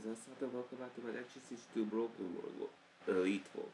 organizația provoacă matematici și știu blocul lor, ritmul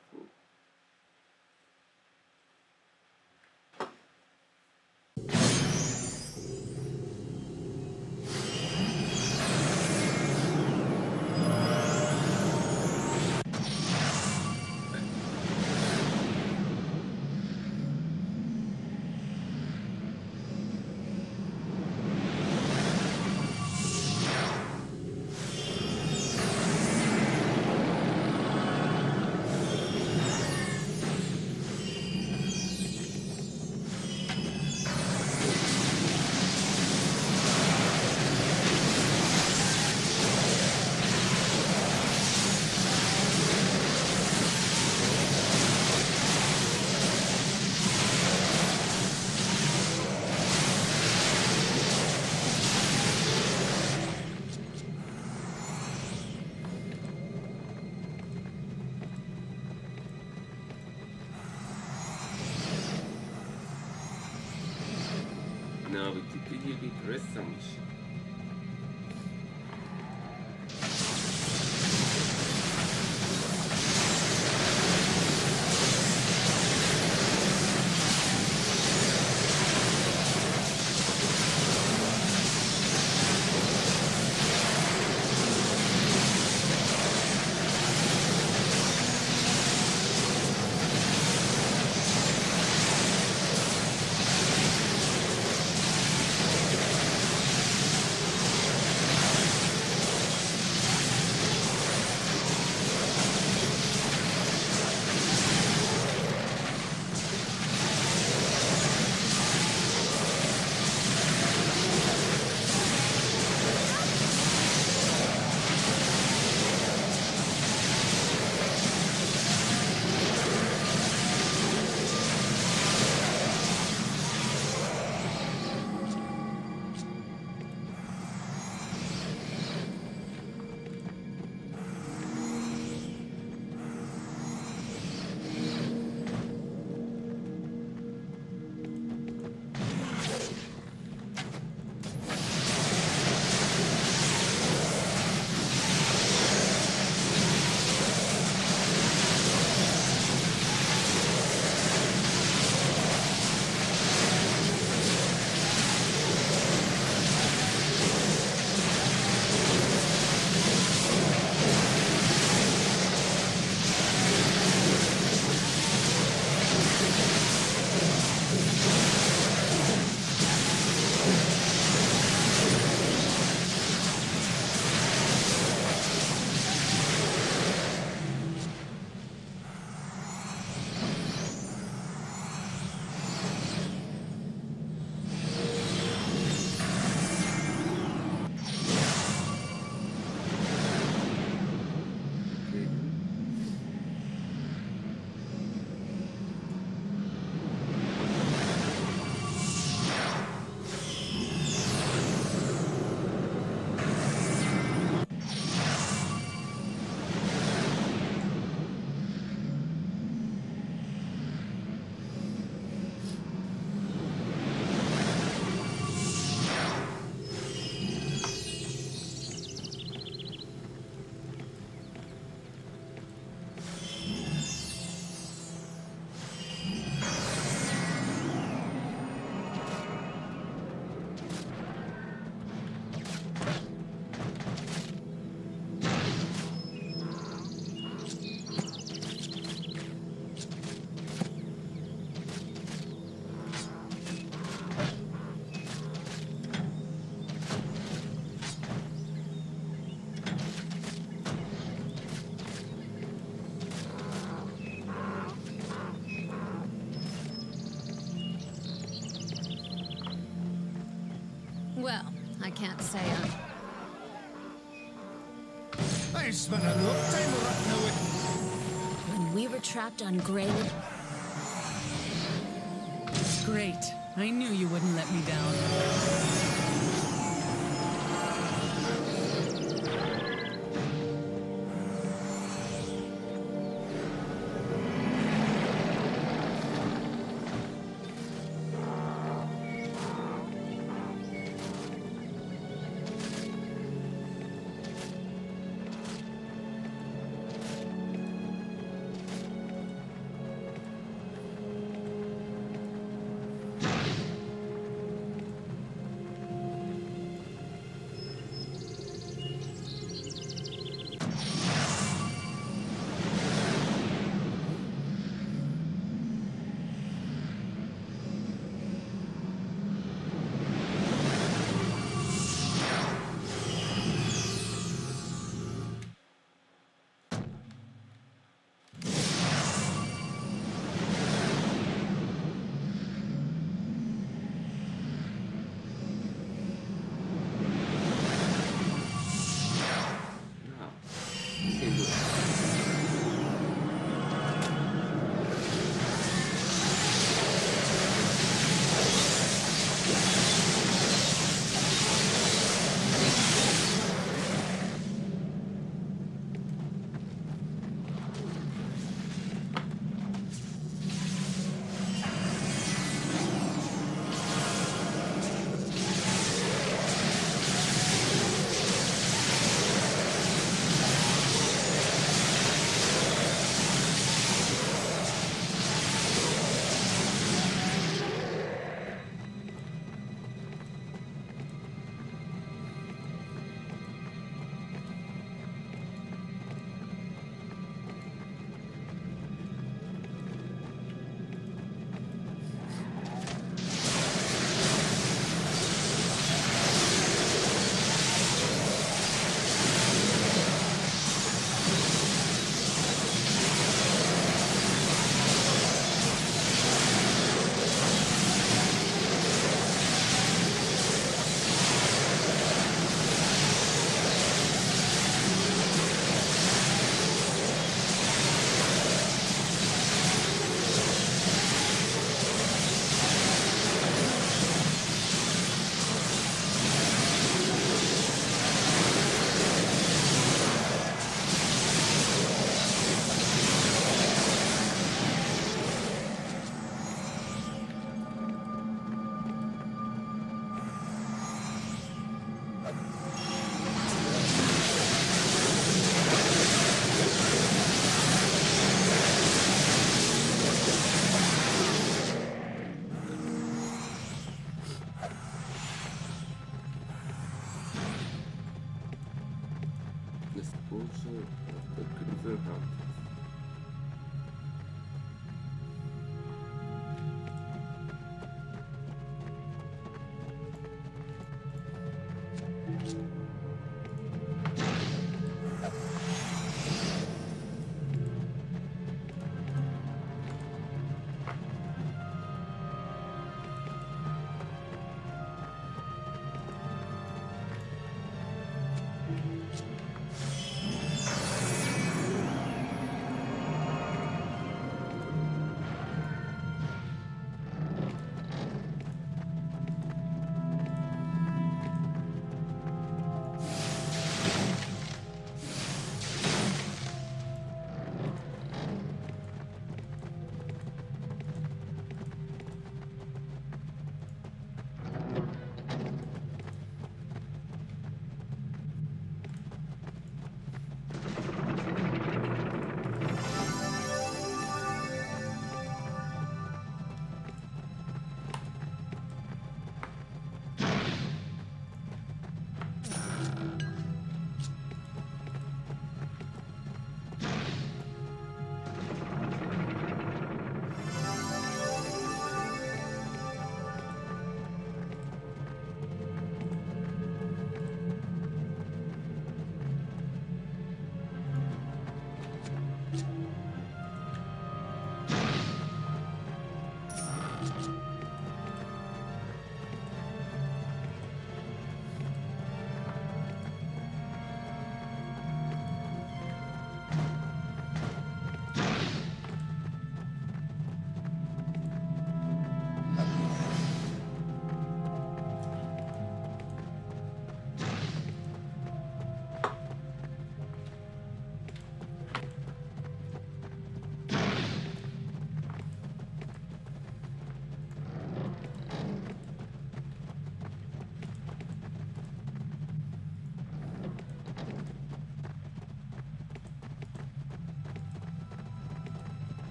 trapped on grave.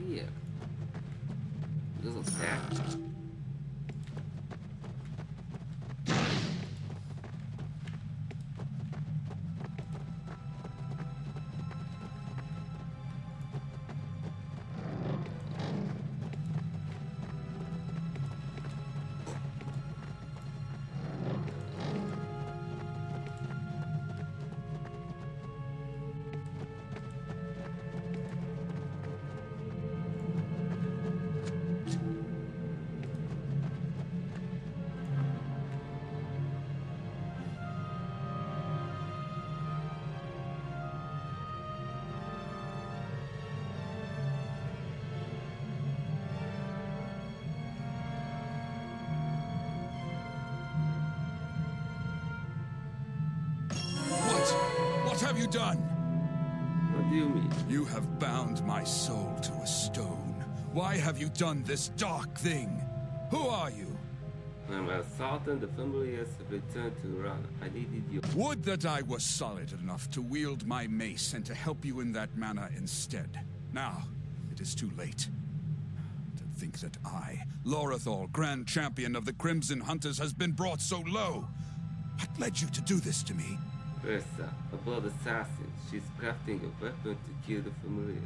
Here? You done? What do you mean? You have bound my soul to a stone. Why have you done this dark thing? Who are you? I'm a Sultan, the familiars have returned to Aranna. I needed you. Would that I were solid enough to wield my mace and to help you in that manner instead. Now, it is too late. To think that I, Lorathol, Grand Champion of the Crimson Hunters, has been brought so low. What led you to do this to me? Ursa, a blood assassin. She's crafting a weapon to kill the familiars.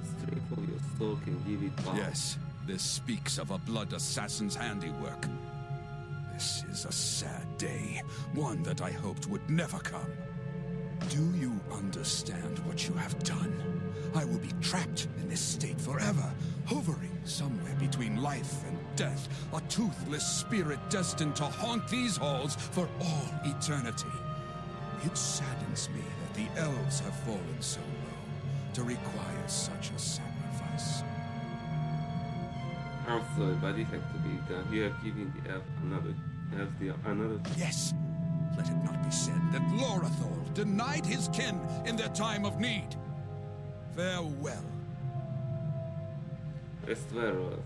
The strength of your soul can give it power. Yes, this speaks of a blood assassin's handiwork. This is a sad day, one that I hoped would never come. Do you understand what you have done? I will be trapped in this state forever, hovering somewhere between life and death, a toothless spirit destined to haunt these halls for all eternity. It saddens me that the elves have fallen so low to require such a sacrifice. I'm sorry, but it had to be done. You have given the elf another elf the another Yes, let it not be said that Lorathol denied his kin in their time of need. Farewell. Westeros.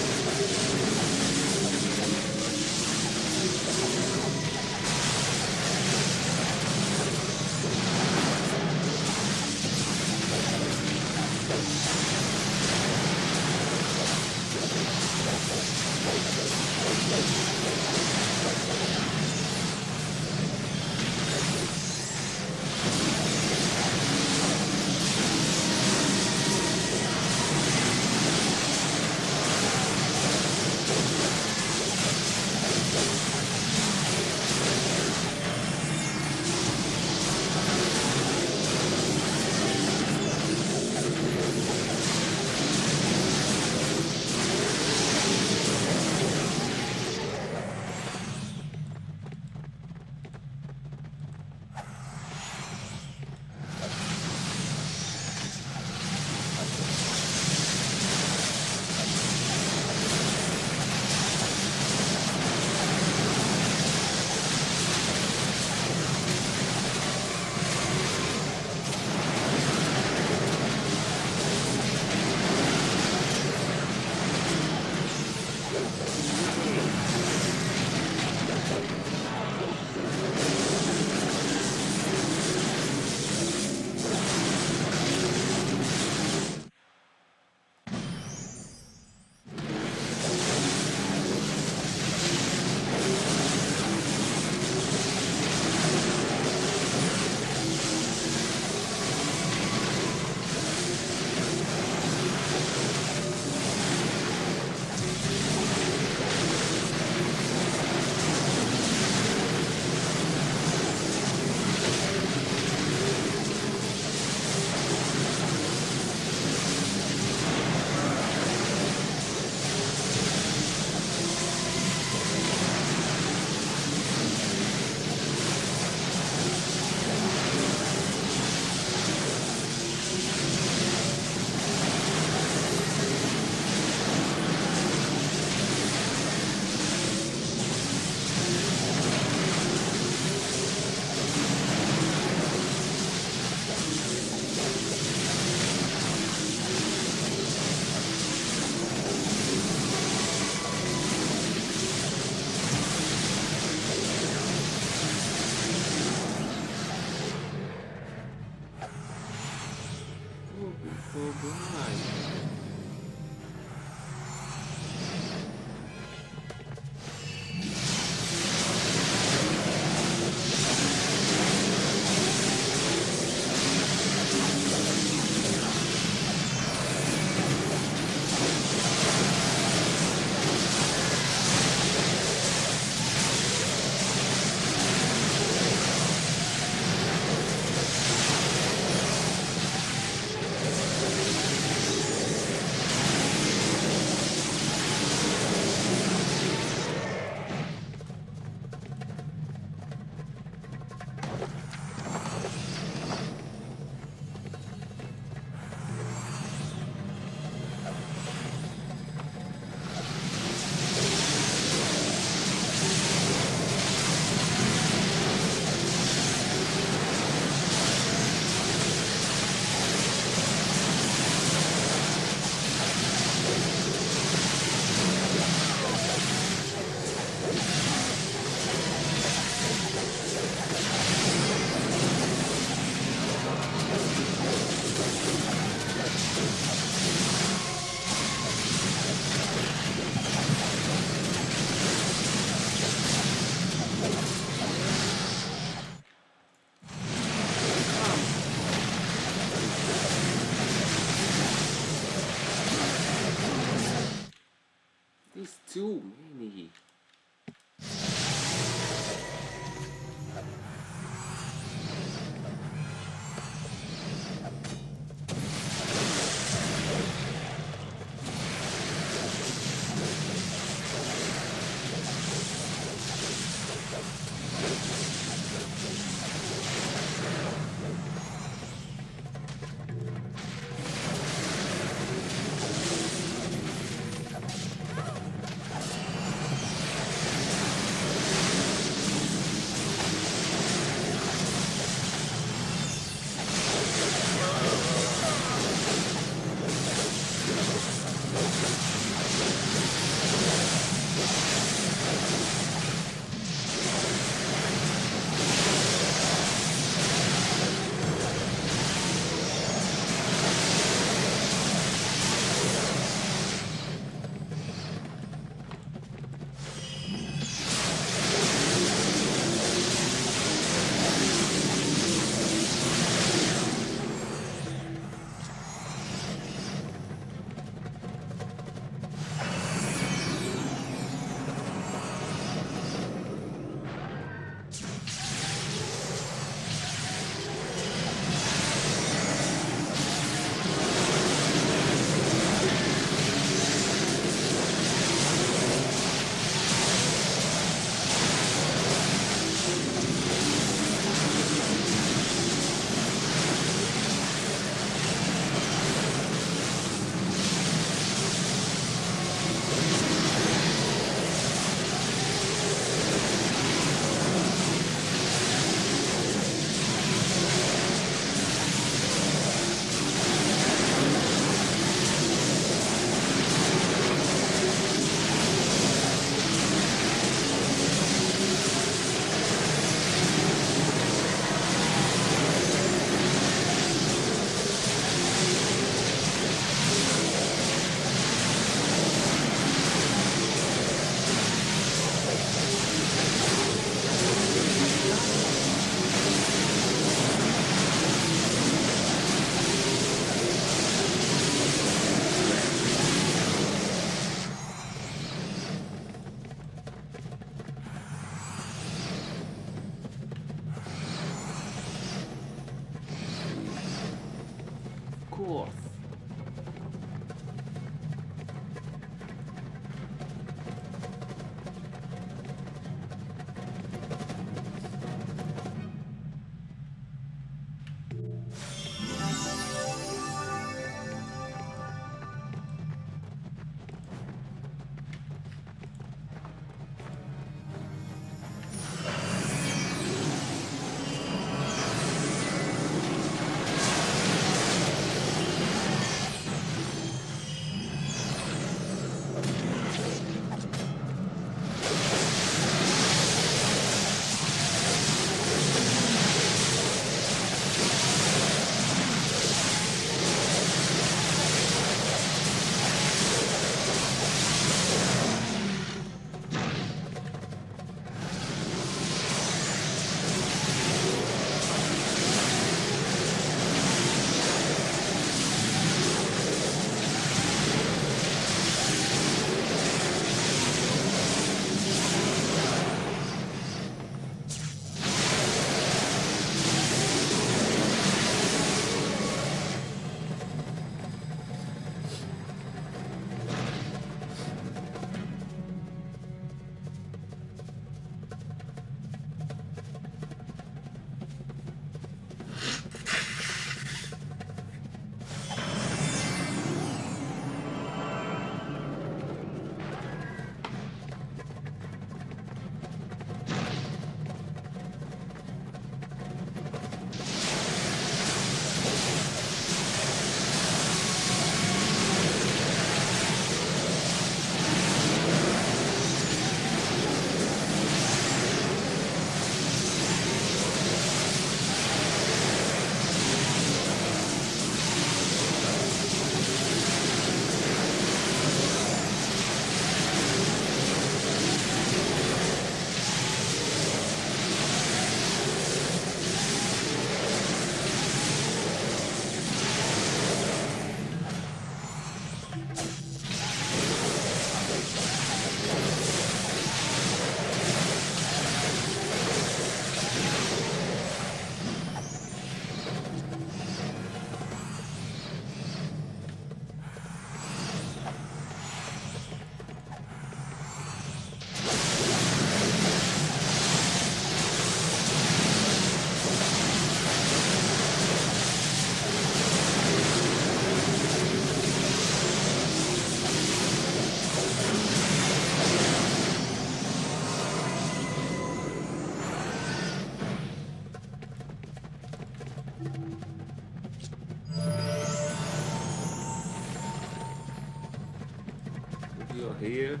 You're here.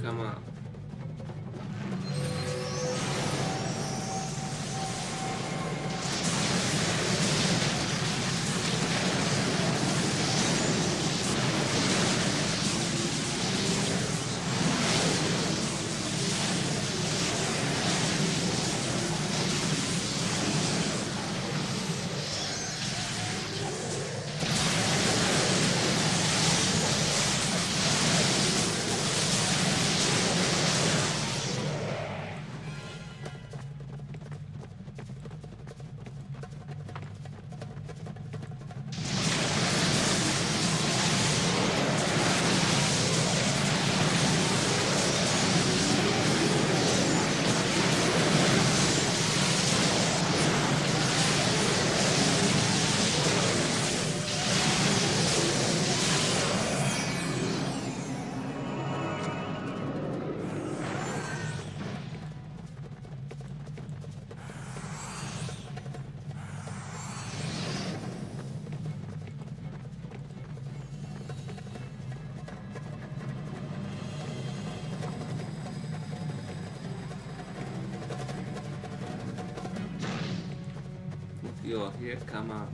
come on. Here, come up.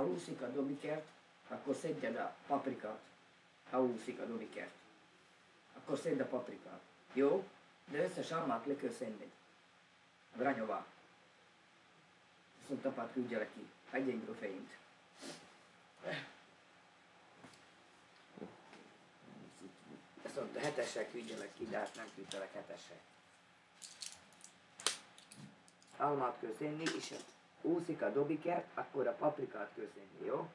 Ha úszik a dobikert, akkor szedjed a paprikát. Ha úszik a dobikert. Akkor szedd a paprikát. Jó? De összes almát le kell szedned. Vranyová. Viszont apát küldjelek ki. Egy egy trofeint. Viszont a hetesek küldjelek ki, de hát nem küldtelek hetesek. almát kell szedni, és hát úszik a dobikert, akkor a paprikát kell szedni, jó?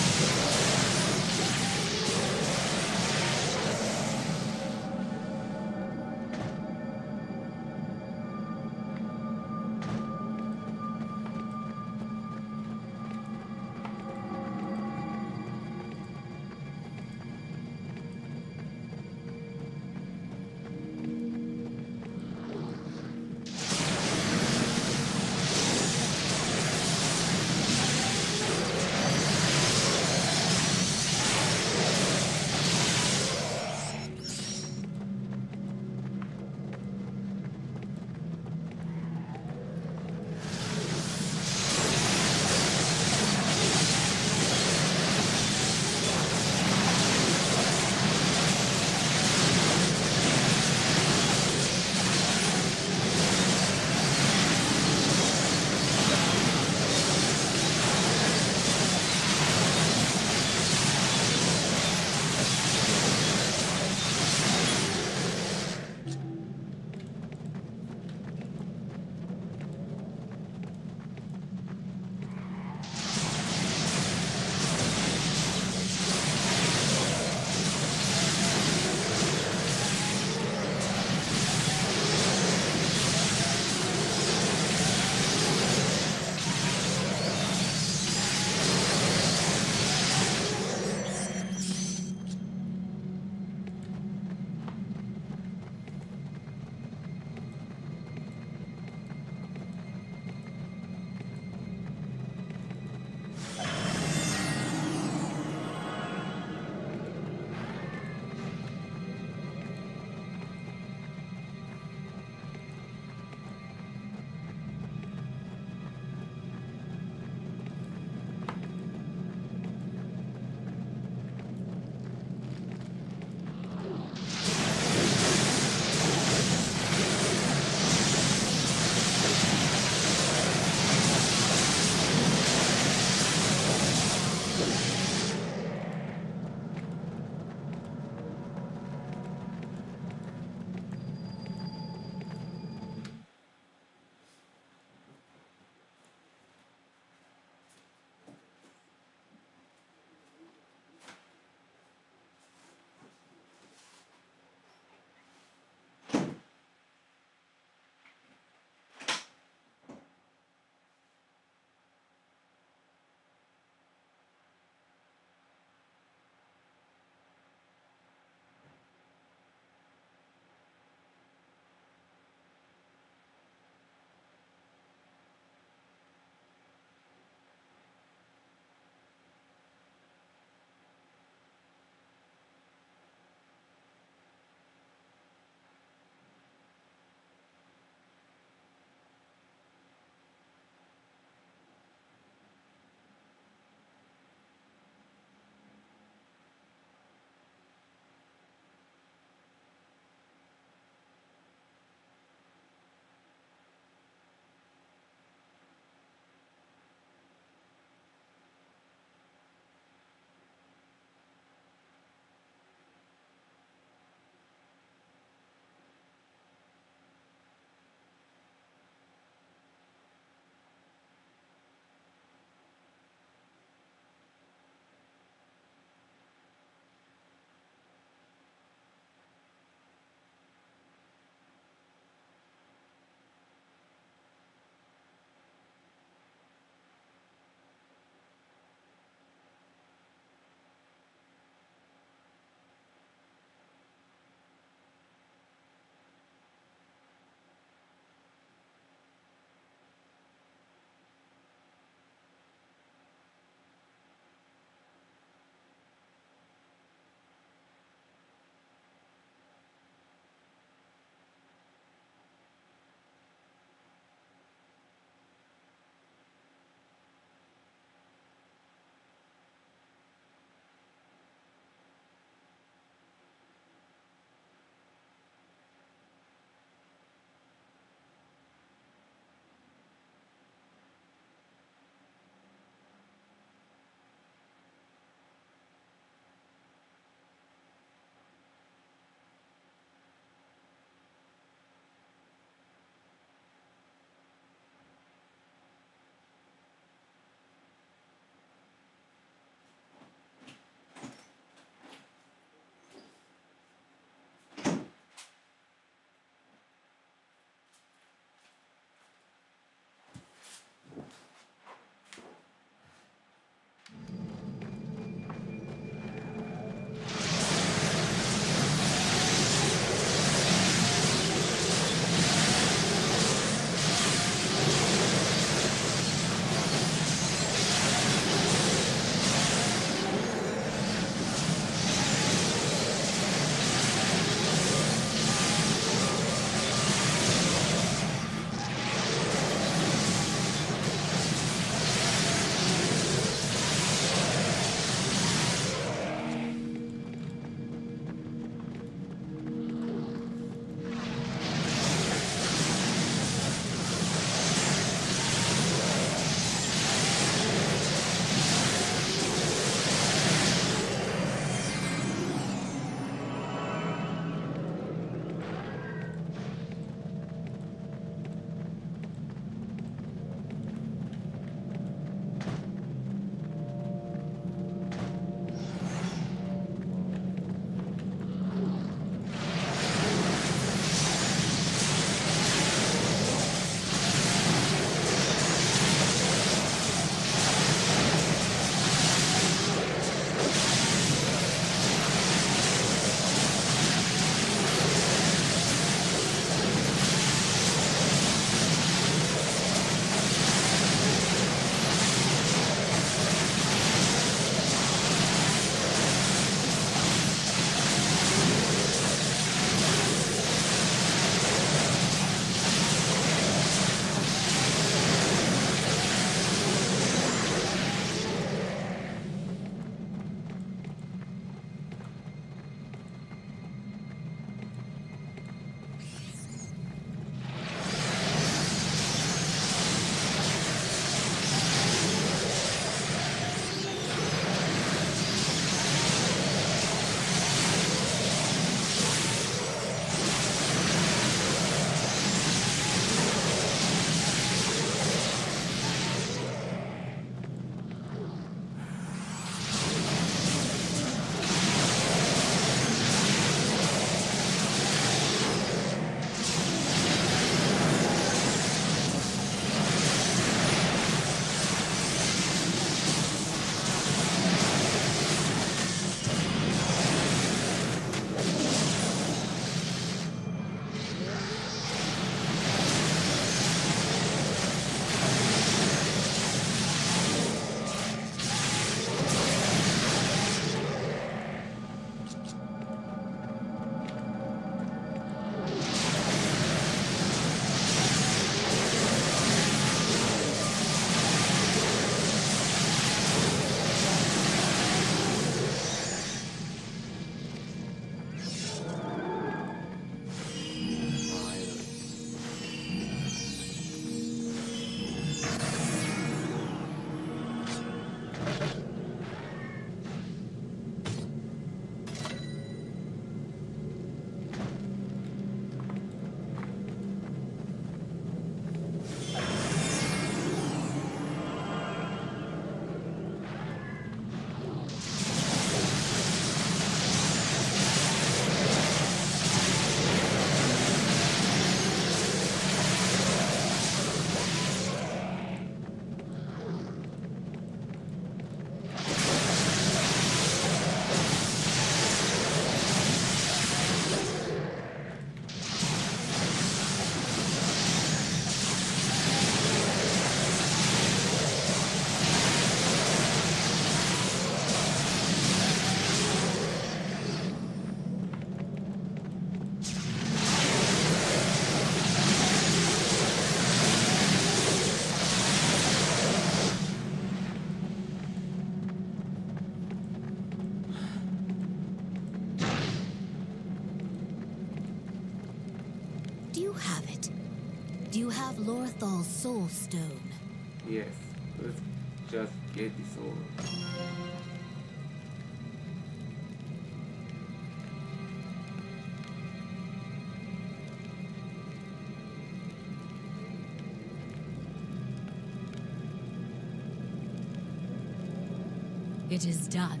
It is done.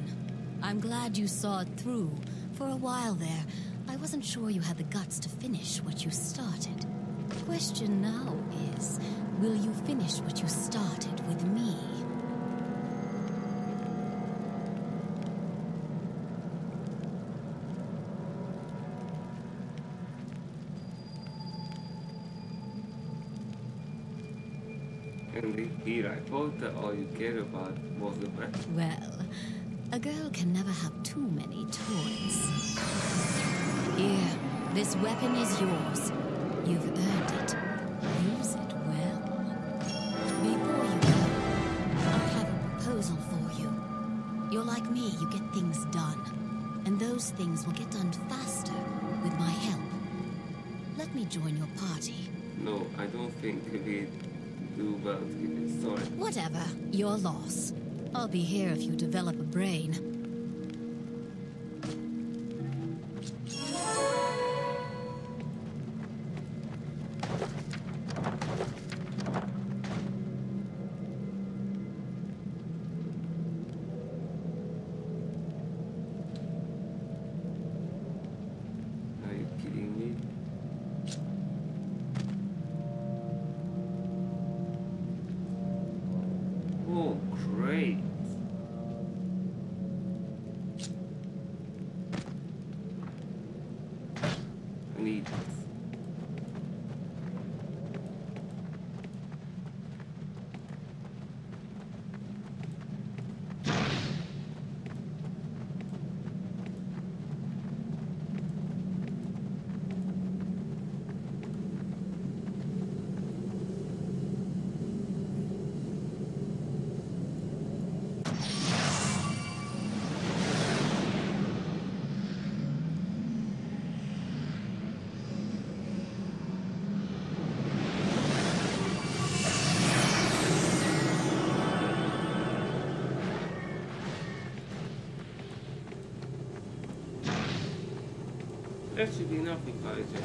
I'm glad you saw it through. For a while there, I wasn't sure you had the guts to finish what you started. The question now is, will you finish what you started with me? And here I thought that all you cared about was the weapon. Well, a girl can never have too many toys. Here, this weapon is yours. You've earned it. Use it well. Before you go, I have a proposal for you. You're like me, you get things done. And those things will get done faster with my help. Let me join your party. No, I don't think we do well to keep it sorry. Whatever, your loss. I'll be here if you develop a brain. That should be enough I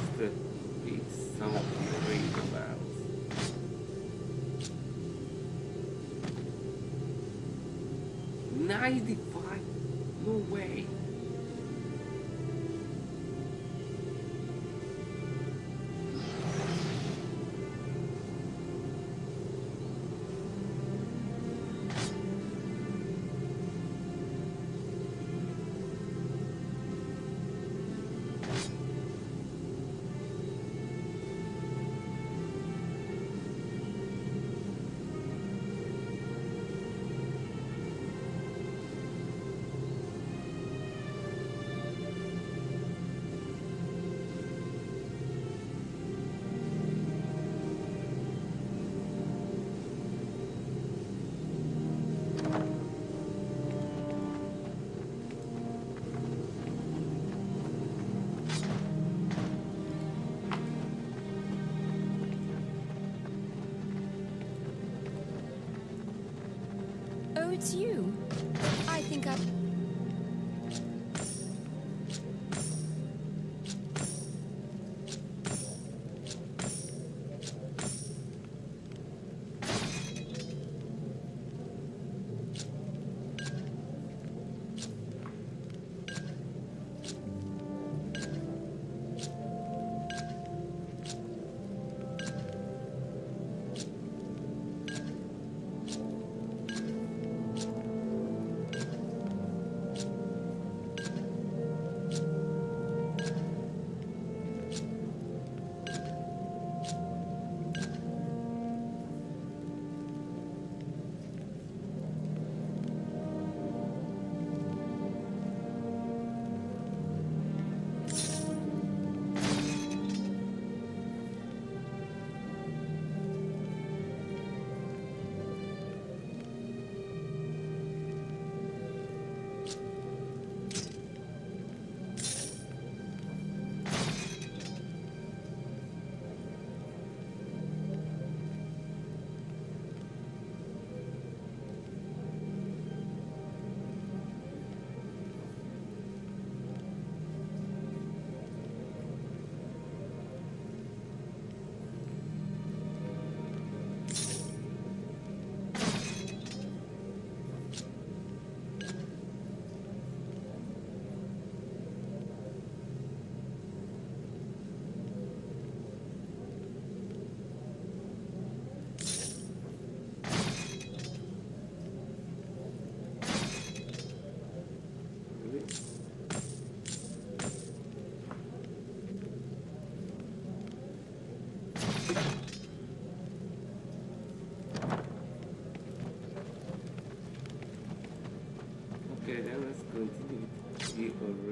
with the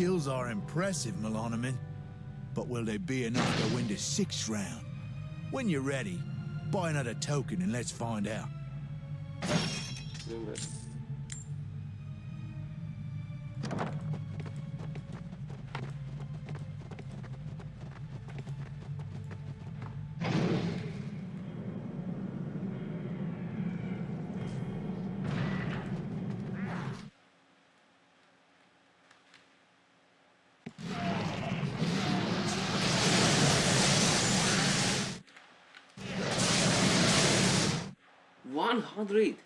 skills are impressive, Melanomin. But will they be enough to win the sixth round? When you're ready, buy another token and let's find out. Remember,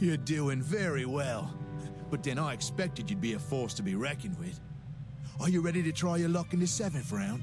You're doing very well. But then I expected you'd be a force to be reckoned with. Are you ready to try your luck in the seventh round?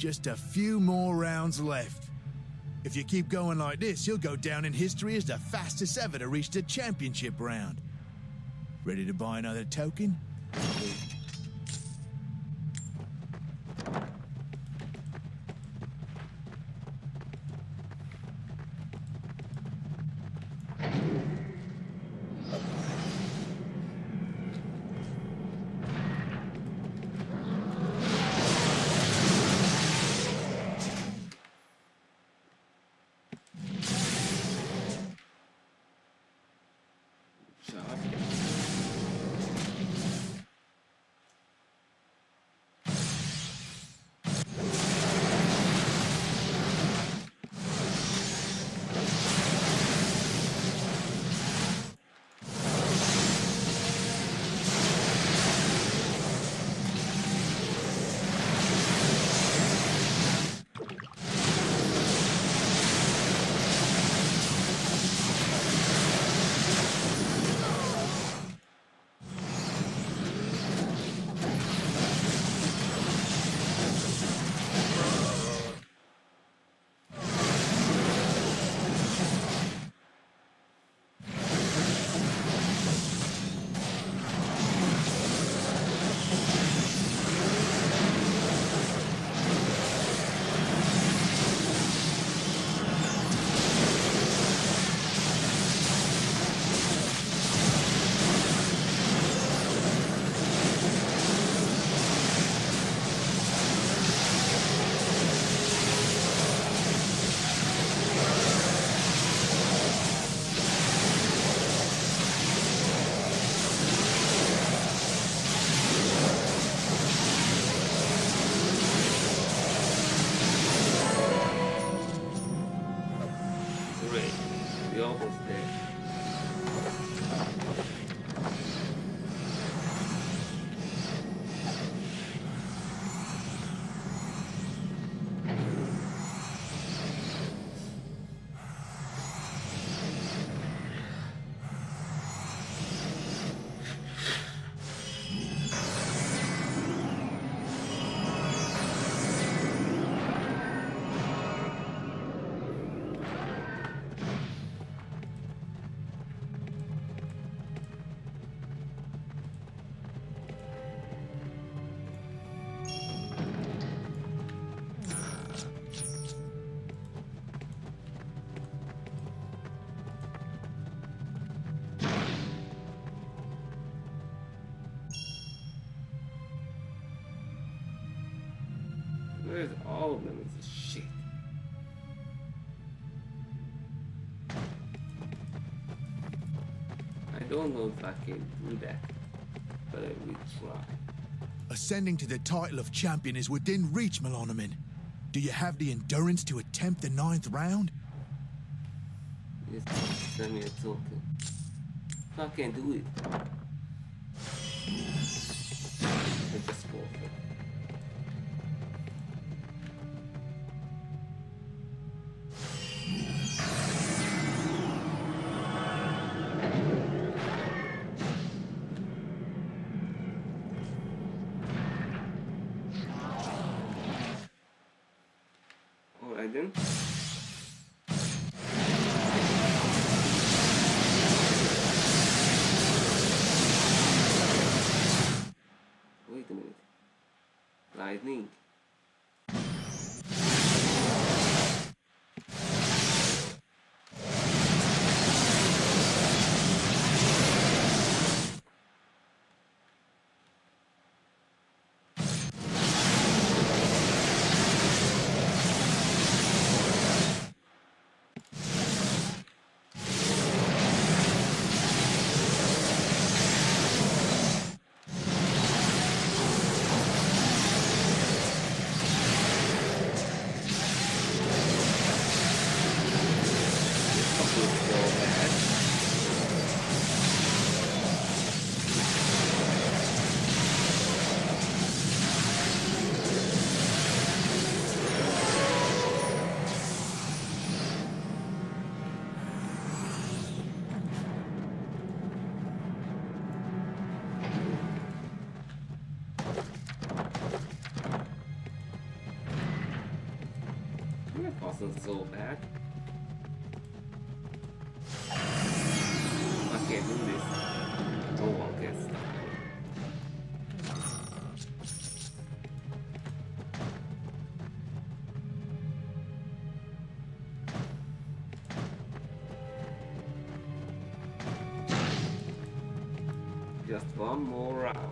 Just a few more rounds left. If you keep going like this, you'll go down in history as the fastest ever to reach the championship round. Ready to buy another token? Don't know if I can do that, but I will try. Ascending to the title of champion is within reach, Meloniman. Do you have the endurance to attempt the ninth round? Yes, send me a token. If I can do it, Bad. I can't do this. No one can. Just one more round.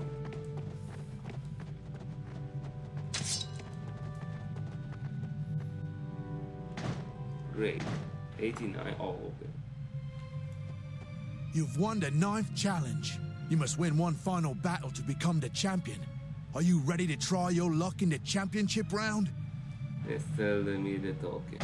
Great. 89 all open. You've won the ninth challenge. You must win one final battle to become the champion. Are you ready to try your luck in the championship round? They sell me the token.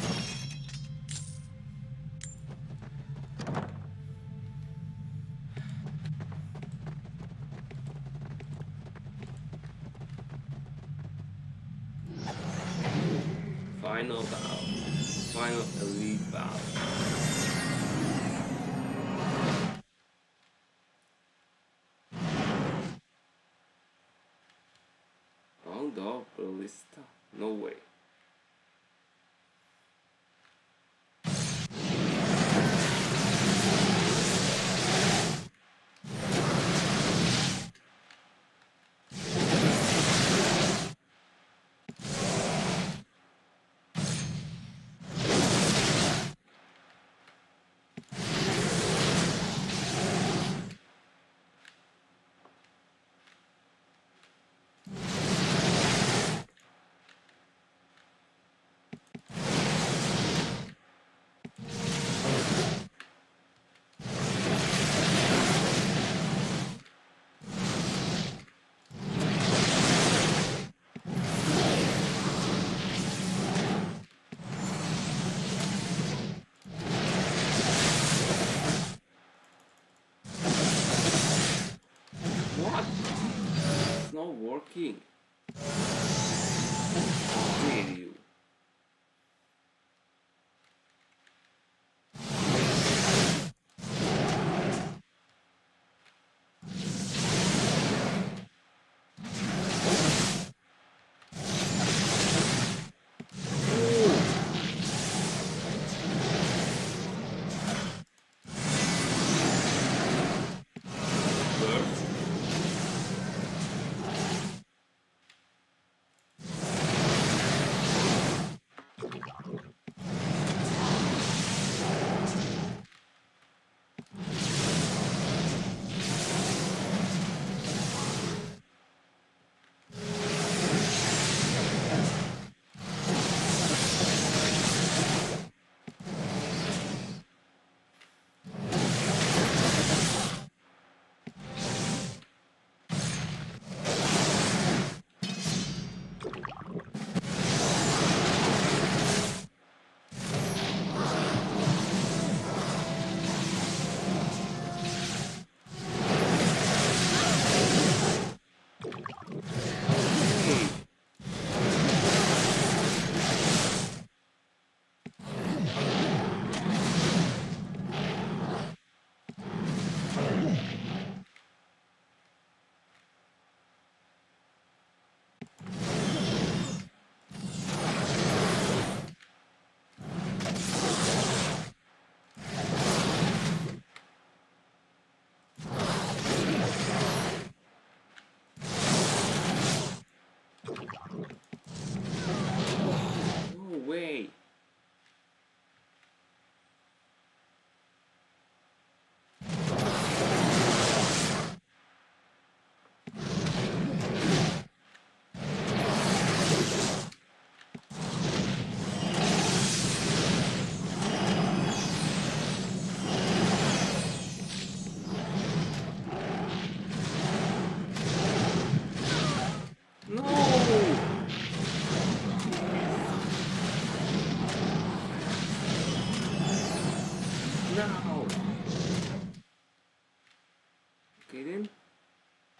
Working.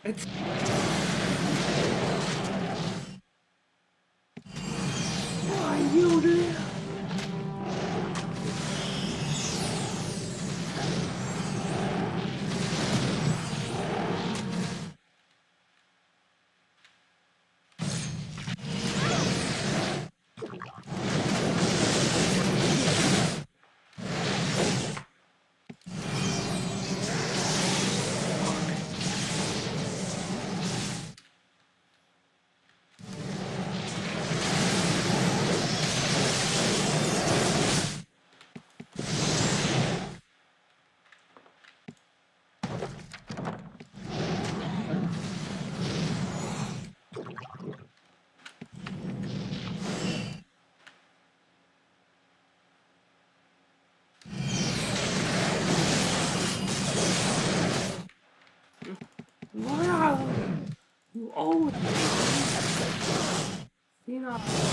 It's... Oh, you old! Cena!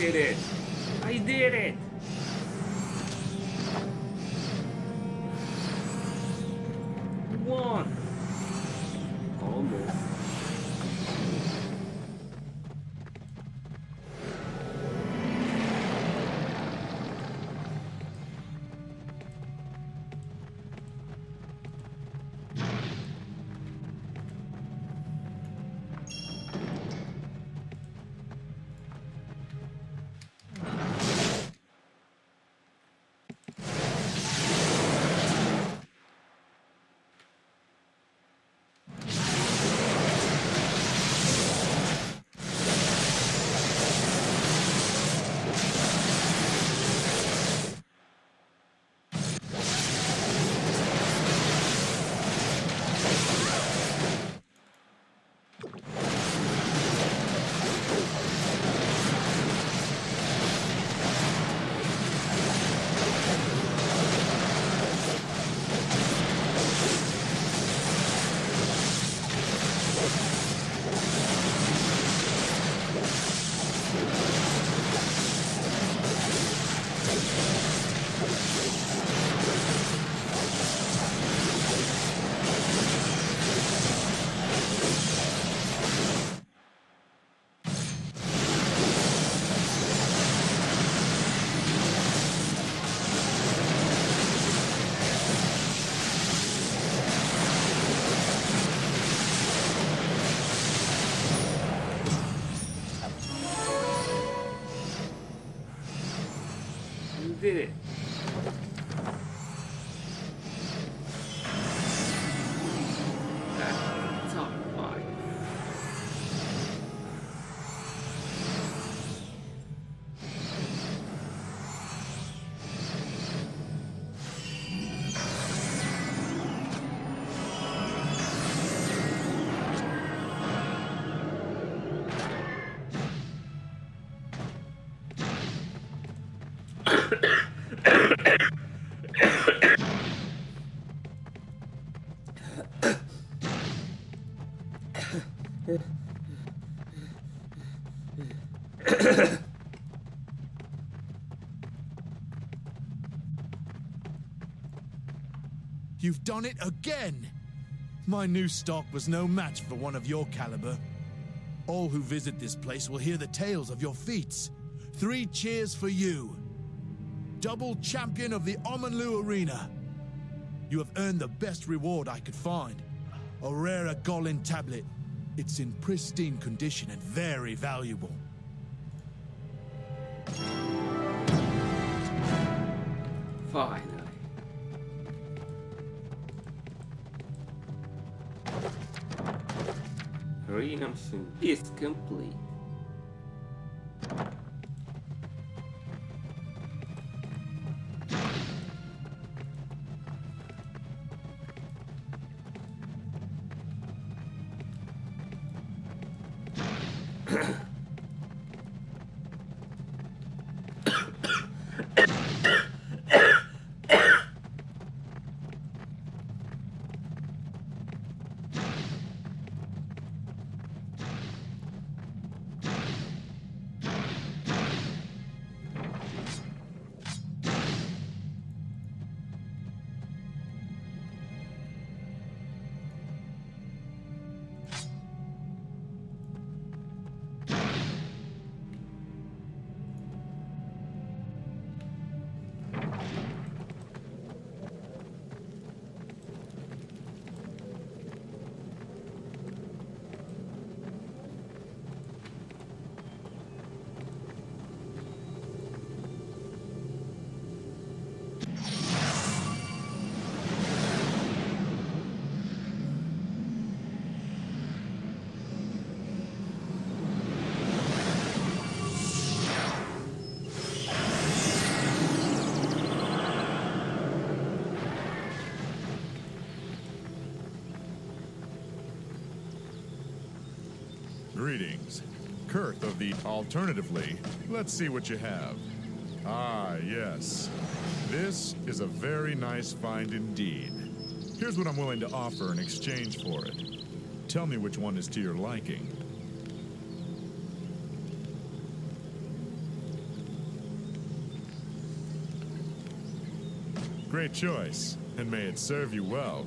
Did it! I did it! You've done it again! My new stock was no match for one of your caliber. All who visit this place will hear the tales of your feats. Three cheers for you! Double champion of the Aman'lu Arena! You have earned the best reward I could find. A rare Golin tablet. It's in pristine condition and very valuable. Finally. Redemption is complete. Alternatively, let's see what you have. Ah, yes. This is a very nice find indeed. Here's what I'm willing to offer in exchange for it. Tell me which one is to your liking. Great choice, and may it serve you well.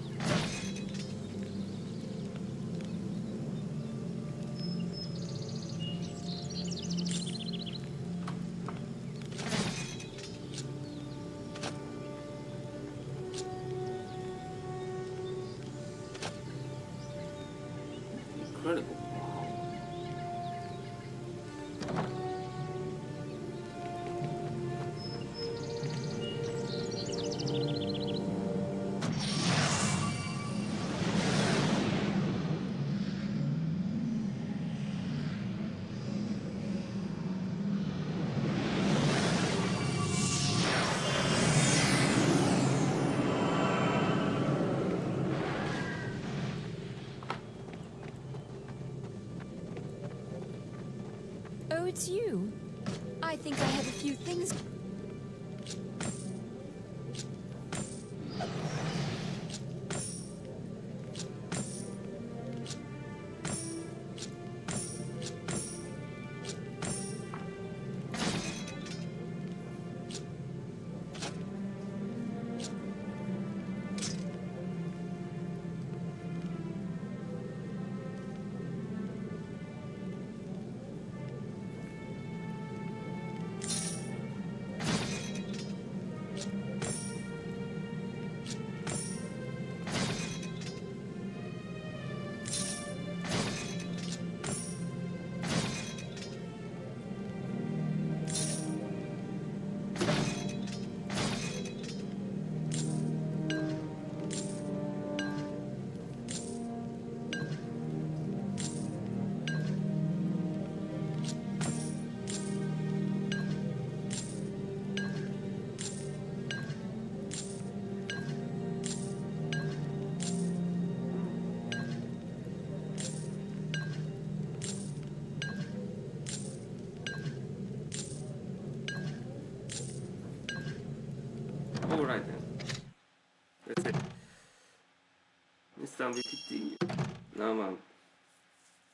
Now I'm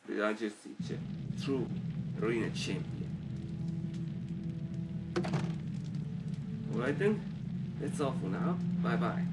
the largest teacher, true arena champion. Alright then, that's all for now. Bye bye.